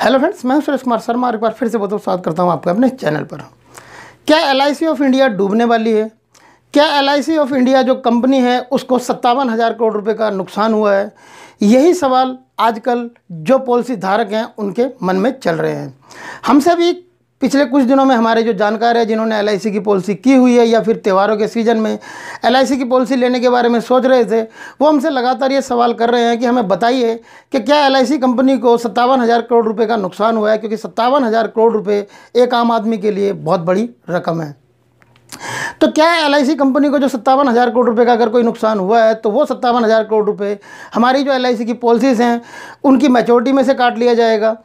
Hello friends मैं सुरेश कुमार शर्मा एक बार फिर से बहुत बहुत स्वागत करता हूँ आपके अपने चैनल पर। क्या एलआईसी ऑफ़ इंडिया डूबने वाली है? क्या एलआईसी ऑफ़ इंडिया जो कंपनी है, उसको सत्तावन हज़ार करोड़ रुपए का नुकसान हुआ है? यही सवाल आजकल जो पॉलिसी धारक हैं, उनके मन में चल रहे हैं। हमसे भी पिछले कुछ दिनों में हमारे जो जानकार है, जिन्होंने एलआईसी की पॉलिसी की हुई है या फिर त्योहारों के सीज़न में एलआईसी की पॉलिसी लेने के बारे में सोच रहे थे, वो हमसे लगातार ये सवाल कर रहे हैं कि हमें बताइए कि क्या एलआईसी कंपनी को सत्तावन हज़ार करोड़ रुपये का नुकसान हुआ है? क्योंकि सत्तावन हज़ार करोड़ रुपये एक आम आदमी के लिए बहुत बड़ी रकम है। तो क्या LIC कंपनी को जो सत्तावन हज़ार करोड़ रुपए का अगर कोई नुकसान हुआ है तो वो सत्तावन हज़ार करोड़ रुपए हमारी जो LIC की पॉलिसीज़ हैं, उनकी मैच्योरिटी में से काट लिया जाएगा।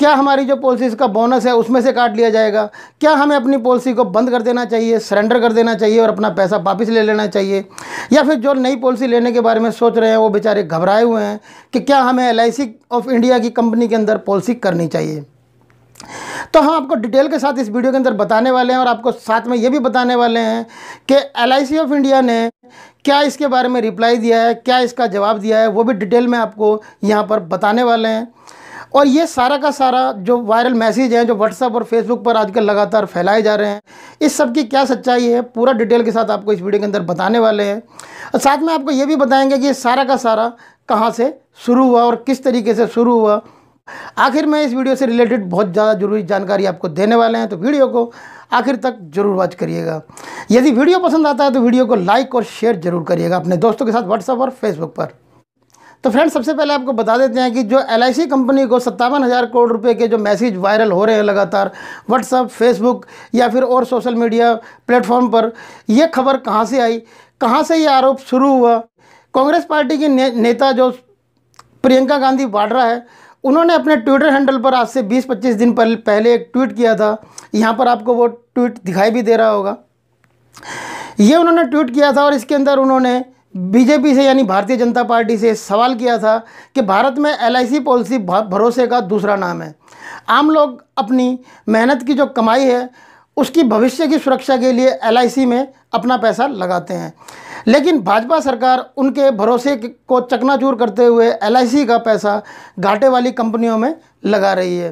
क्या हमारी जो पॉलिसीज़ का बोनस है, उसमें से काट लिया जाएगा? क्या हमें अपनी पॉलिसी को बंद कर देना चाहिए सरेंडर कर देना चाहिए और अपना पैसा वापस ले लेना चाहिए? या फिर जो नई पॉलिसी लेने के बारे में सोच रहे हैं, वो बेचारे घबराए हुए हैं कि क्या हमें एलआईसी ऑफ़ इंडिया की कंपनी के अंदर पॉलिसी करनी चाहिए? तो हम आपको डिटेल के साथ इस वीडियो के अंदर बताने वाले हैं और आपको साथ में ये भी बताने वाले हैं कि एल ऑफ़ इंडिया ने क्या इसके बारे में रिप्लाई दिया है, क्या इसका जवाब दिया है, वो भी डिटेल में आपको यहाँ पर बताने वाले हैं। और ये सारा का सारा जो वायरल मैसेज हैं, जो व्हाट्सअप और फेसबुक पर आजकल लगातार फैलाए जा रहे हैं, इस सब की क्या सच्चाई है, पूरा डिटेल के साथ आपको इस वीडियो के अंदर बताने वाले हैं। और साथ में आपको ये भी बताएँगे कि ये सारा का सारा कहाँ से शुरू हुआ और किस तरीके से शुरू हुआ। आखिर में इस वीडियो से रिलेटेड बहुत ज़्यादा ज़रूरी जानकारी आपको देने वाले हैं तो वीडियो को आखिर तक ज़रूर वॉच करिएगा। यदि वीडियो पसंद आता है तो वीडियो को लाइक और शेयर ज़रूर करिएगा अपने दोस्तों के साथ व्हाट्सअप और फेसबुक पर। तो फ्रेंड्स सबसे पहले आपको बता देते हैं कि जो एलआईसी कंपनी को सत्तावन हज़ार करोड़ रुपए के जो मैसेज वायरल हो रहे हैं लगातार व्हाट्सअप फेसबुक या फिर और सोशल मीडिया प्लेटफॉर्म पर यह खबर कहाँ से आई? कहाँ से ये आरोप शुरू हुआ? कांग्रेस पार्टी की ने, नेता जो प्रियंका गांधी वाड्रा है उन्होंने अपने ट्विटर हैंडल पर आज से 20-25 दिन पहले एक ट्वीट किया था। यहाँ पर आपको वो ट्वीट दिखाई भी दे रहा होगा। ये उन्होंने ट्वीट किया था और इसके अंदर उन्होंने बीजेपी से यानी भारतीय जनता पार्टी से सवाल किया था कि भारत में एलआईसी पॉलिसी भरोसे का दूसरा नाम है। आम लोग अपनी मेहनत की जो कमाई है, उसकी भविष्य की सुरक्षा के लिए एलआईसी में अपना पैसा लगाते हैं। लेकिन भाजपा सरकार उनके भरोसे को चकनाचूर करते हुए एलआईसी का पैसा घाटे वाली कंपनियों में लगा रही है।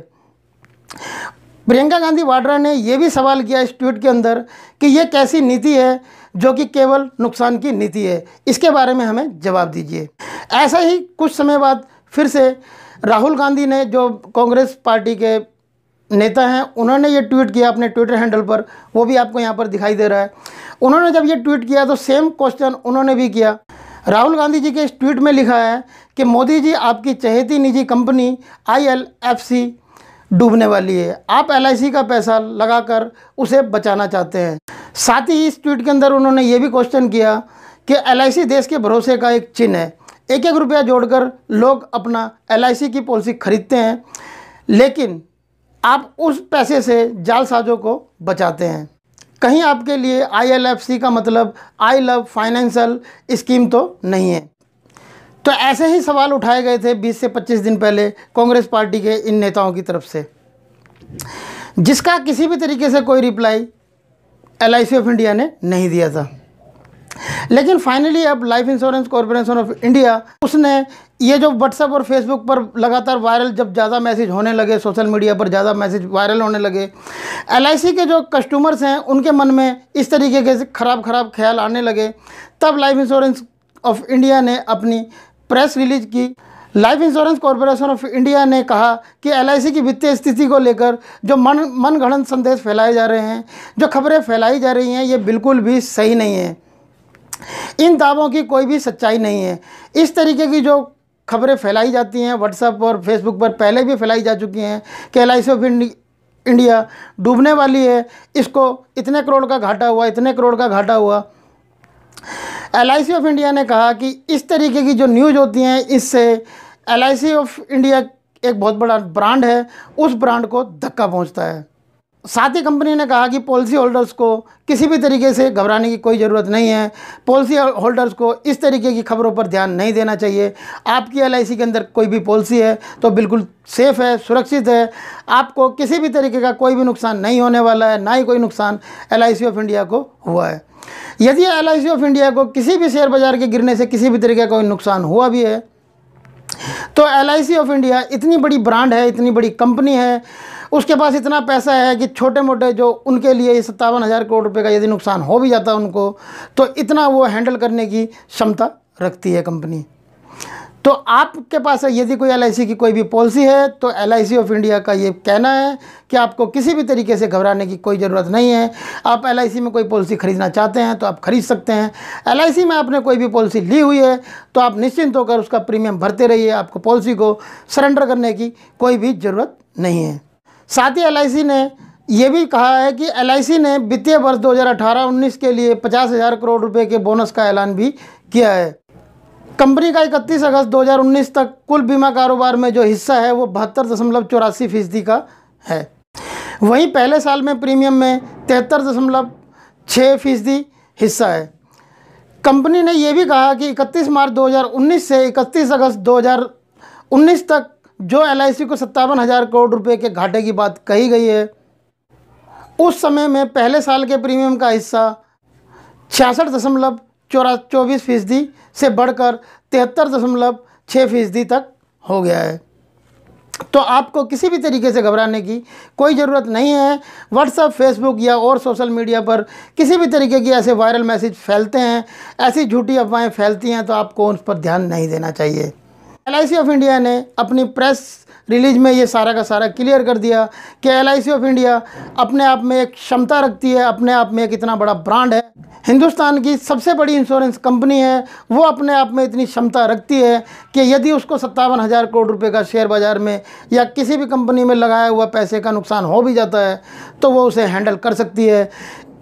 प्रियंका गांधी वाड्रा ने यह भी सवाल किया इस ट्वीट के अंदर कि ये कैसी नीति है जो कि केवल नुकसान की नीति है। इसके बारे में हमें जवाब दीजिए। ऐसा ही कुछ समय बाद फिर से राहुल गांधी ने जो कांग्रेस पार्टी के नेता हैं, उन्होंने ये ट्वीट किया अपने ट्विटर हैंडल पर। वो भी आपको यहाँ पर दिखाई दे रहा है। उन्होंने जब ये ट्वीट किया तो सेम क्वेश्चन उन्होंने भी किया। राहुल गांधी जी के इस ट्वीट में लिखा है कि मोदी जी आपकी चहेती निजी कंपनी आईएलएफसी डूबने वाली है। आप एलआईसी का पैसा लगाकर उसे बचाना चाहते हैं। साथ ही इस ट्वीट के अंदर उन्होंने ये भी क्वेश्चन किया कि एलआईसी देश के भरोसे का एक चिन्ह है। एक एक रुपया जोड़कर लोग अपना एलआईसी की पॉलिसी खरीदते हैं, लेकिन आप उस पैसे से जालसाजों को बचाते हैं। कहीं आपके लिए आई का मतलब आई लव फाइनेंशियल स्कीम तो नहीं है। तो ऐसे ही सवाल उठाए गए थे 20 से 25 दिन पहले कांग्रेस पार्टी के इन नेताओं की तरफ़ से। जिसका किसी भी तरीके से कोई रिप्लाई एलआईसी ऑफ़ इंडिया ने नहीं दिया था। लेकिन फाइनली अब life insurance corporation of India उसने ये जो व्हाट्सएप और फेसबुक पर लगातार वायरल जब ज़्यादा मैसेज होने लगे सोशल मीडिया पर ज़्यादा मैसेज वायरल होने लगे LIC के जो कस्टमर्स हैं, उनके मन में इस तरीके के ख़राब ख़राब ख्याल आने लगे। तब लाइफ इंश्योरेंस ऑफ़ इंडिया ने अपनी प्रेस रिलीज़ की। Life insurance corporation of India ने कहा कि एलआईसी की वित्तीय स्थिति को लेकर जो मन मन गणन संदेश फैलाए जा रहे हैं, जो खबरें फैलाई जा रही हैं, ये बिल्कुल भी सही नहीं है। इन दावों की कोई भी सच्चाई नहीं है। इस तरीके की जो खबरें फैलाई जाती हैं व्हाट्सएप और फेसबुक पर पहले भी फैलाई जा चुकी हैं कि एल ऑफ़ इंडिया डूबने वाली है, इसको इतने करोड़ का घाटा हुआ, इतने करोड़ का घाटा हुआ। एलआईसी ऑफ़ इंडिया ने कहा कि इस तरीके की जो न्यूज़ होती हैं, इससे एलआईसी ऑफ़ इंडिया एक बहुत बड़ा ब्रांड है, उस ब्रांड को धक्का पहुँचता है। साथ ही कंपनी ने कहा कि पॉलिसी होल्डर्स को किसी भी तरीके से घबराने की कोई ज़रूरत नहीं है। पॉलिसी होल्डर्स को इस तरीके की खबरों पर ध्यान नहीं देना चाहिए। आपकी एलआईसी के अंदर कोई भी पॉलिसी है तो बिल्कुल सेफ़ है, सुरक्षित है। आपको किसी भी तरीके का कोई भी नुकसान नहीं होने वाला है, ना ही कोई नुकसान एल ऑफ़ इंडिया को हुआ है। यदि एल ऑफ़ इंडिया को किसी भी शेयर बाज़ार के गिरने से किसी भी तरीके का कोई नुकसान हुआ भी है तो एलआईसी ऑफ़ इंडिया इतनी बड़ी ब्रांड है, इतनी बड़ी कंपनी है, उसके पास इतना पैसा है कि छोटे मोटे जो उनके लिए सत्तावन हज़ार करोड़ रुपए का यदि नुकसान हो भी जाता उनको तो इतना वो हैंडल करने की क्षमता रखती है कंपनी तो आपके पास यदि कोई एलआईसी की कोई भी पॉलिसी है तो एलआईसी ऑफ़ इंडिया का ये कहना है कि आपको किसी भी तरीके से घबराने की कोई ज़रूरत नहीं है। आप एलआईसी में कोई पॉलिसी ख़रीदना चाहते हैं तो आप ख़रीद सकते हैं। एलआईसी में आपने कोई भी पॉलिसी ली हुई है तो आप निश्चिंत होकर उसका प्रीमियम भरते रहिए आपको पॉलिसी को सरेंडर करने की कोई भी ज़रूरत नहीं है। साथ ही एलआईसी ने ये भी कहा है कि एलआईसी ने वित्तीय वर्ष 2018-19 के लिए पचास हज़ार करोड़ रुपए के बोनस का ऐलान भी किया है। कंपनी का इकतीस अगस्त 2019 तक कुल बीमा कारोबार में जो हिस्सा है वो बहत्तर दशमलव चौरासी फ़ीसदी का है। वहीं पहले साल में प्रीमियम में तिहत्तर दशमलव छः फ़ीसदी हिस्सा है। कंपनी ने यह भी कहा कि 31 मार्च 2019 से 31 अगस्त 2019 तक जो LIC को सत्तावन हज़ार करोड़ रुपए के घाटे की बात कही गई है, उस समय में पहले साल के प्रीमियम का हिस्सा छियासठ दशमलव चौरा चौबीस फ़ीसदी से बढ़कर तिहत्तर दशमलव छः फ़ीसदी तक हो गया है। तो आपको किसी भी तरीके से घबराने की कोई ज़रूरत नहीं है। व्हाट्सअप फेसबुक या और सोशल मीडिया पर किसी भी तरीके की ऐसे वायरल मैसेज फैलते हैं। ऐसी झूठी अफवाहें फैलती हैं तो आपको उन पर ध्यान नहीं देना चाहिए। एलआईसी ऑफ़ इंडिया ने अपनी प्रेस रिलीज़ में ये सारा का सारा क्लियर कर दिया कि एलआईसी ऑफ़ इंडिया अपने आप में एक क्षमता रखती है, अपने आप में एक इतना बड़ा ब्रांड है। हिंदुस्तान की सबसे बड़ी इंश्योरेंस कंपनी है, वो अपने आप में इतनी क्षमता रखती है कि यदि उसको सत्तावन हज़ार करोड़ रुपए का शेयर बाज़ार में या किसी भी कंपनी में लगाया हुआ पैसे का नुकसान हो भी जाता है तो वो उसे हैंडल कर सकती है।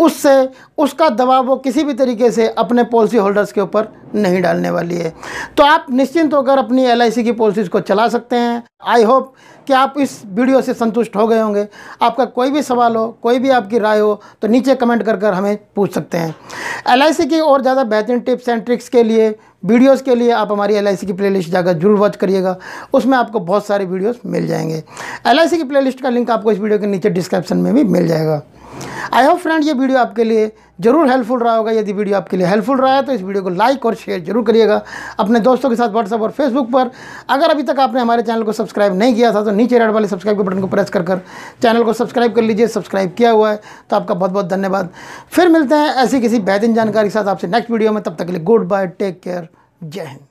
उससे उसका दबाव वो किसी भी तरीके से अपने पॉलिसी होल्डर्स के ऊपर नहीं डालने वाली है। तो आप निश्चिंत होकर अपनी एलआईसी की पॉलिसीज़ को चला सकते हैं। आई होप कि आप इस वीडियो से संतुष्ट हो गए होंगे। आपका कोई भी सवाल हो, कोई भी आपकी राय हो तो नीचे कमेंट कर कर हमें पूछ सकते हैं। LIC की और ज़्यादा बेहतरीन टिप्स एंड ट्रिक्स के लिए वीडियोस के लिए आप हमारी LIC की प्लेलिस्ट जाकर ज़रूर वॉच करिएगा। उसमें आपको बहुत सारे वीडियोस मिल जाएँगे। LIC की प्लेलिस्ट का लिंक आपको इस वीडियो के नीचे डिस्क्रिप्शन में भी मिल जाएगा। आई होप फ्रेंड ये वीडियो आपके लिए ज़रूर हेल्पफुल रहा होगा। यदि वीडियो आपके लिए हेल्पफुल रहा है तो इस वीडियो को लाइक और शेयर ज़रूर करिएगा। अपने दोस्तों के साथ व्हाट्सअप और फेसबुक पर। अगर अभी तक आपने हमारे चैनल को सब्सक्राइब नहीं किया था तो नीचे रेड वाले सब्सक्राइब के बटन को प्रेस कर कर चैनल को सब्सक्राइब कर लीजिए। सब्सक्राइब किया हुआ है तो आपका बहुत बहुत धन्यवाद। फिर मिलते हैं ऐसी किसी बेहतरीन जानकारी के साथ आपसे नेक्स्ट वीडियो में। तब तक के लिए गुड बाय टेक केयर जय हिंद।